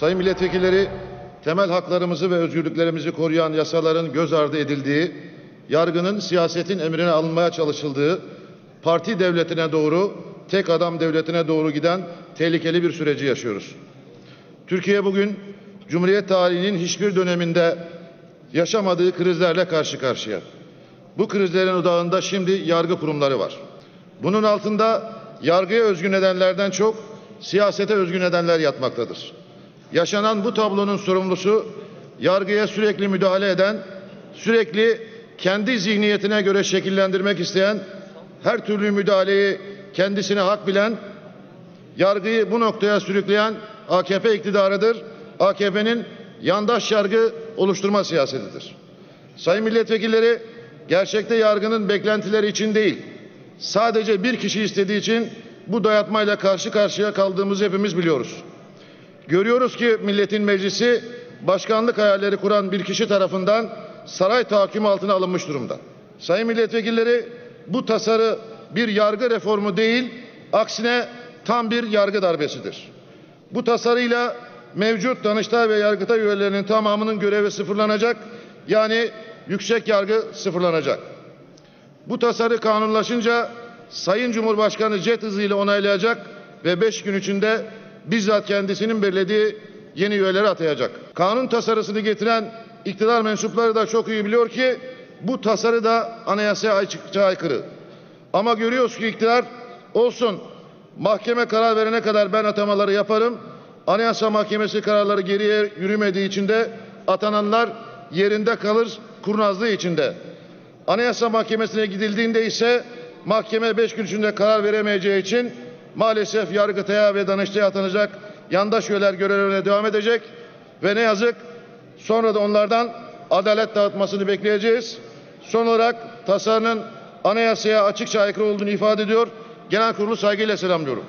Sayın milletvekilleri, temel haklarımızı ve özgürlüklerimizi koruyan yasaların göz ardı edildiği, yargının siyasetin emrine alınmaya çalışıldığı, parti devletine doğru, tek adam devletine doğru giden tehlikeli bir süreci yaşıyoruz. Türkiye bugün Cumhuriyet tarihinin hiçbir döneminde yaşamadığı krizlerle karşı karşıya. Bu krizlerin odağında şimdi yargı kurumları var. Bunun altında yargıya özgü nedenlerden çok siyasete özgü nedenler yatmaktadır. Yaşanan bu tablonun sorumlusu yargıya sürekli müdahale eden, sürekli kendi zihniyetine göre şekillendirmek isteyen, her türlü müdahaleyi kendisine hak bilen, yargıyı bu noktaya sürükleyen AKP iktidarıdır. AKP'nin yandaş yargı oluşturma siyasetidir. Sayın milletvekilleri gerçekte yargının beklentileri için değil, sadece bir kişi istediği için bu dayatmayla karşı karşıya kaldığımızı hepimiz biliyoruz. Görüyoruz ki milletin meclisi başkanlık hayalleri kuran bir kişi tarafından saray tahakkümü altına alınmış durumda. Sayın milletvekilleri bu tasarı bir yargı reformu değil, aksine tam bir yargı darbesidir. Bu tasarıyla mevcut Danıştay ve Yargıtay üyelerinin tamamının görevi sıfırlanacak. Yani yüksek yargı sıfırlanacak. Bu tasarı kanunlaşınca Sayın Cumhurbaşkanı jet hızıyla onaylayacak ve 5 gün içinde bizzat kendisinin belirlediği yeni üyeleri atayacak. Kanun tasarısını getiren iktidar mensupları da çok iyi biliyor ki bu tasarı da anayasaya açıkça aykırı. Ama görüyoruz ki iktidar olsun mahkeme karar verene kadar ben atamaları yaparım. Anayasa Mahkemesi kararları geriye yürümediği için de atananlar yerinde kalır kurnazlığı içinde. Anayasa Mahkemesi'ne gidildiğinde ise mahkeme beş gün içinde karar veremeyeceği için maalesef Yargıtay'a ve Danıştay'a atanacak yandaş üyeler görevlerine devam edecek ve ne yazık sonra da onlardan adalet dağıtmasını bekleyeceğiz. Son olarak tasarının anayasaya açıkça aykırı olduğunu ifade ediyor. Genel kurulu saygıyla selamlıyorum.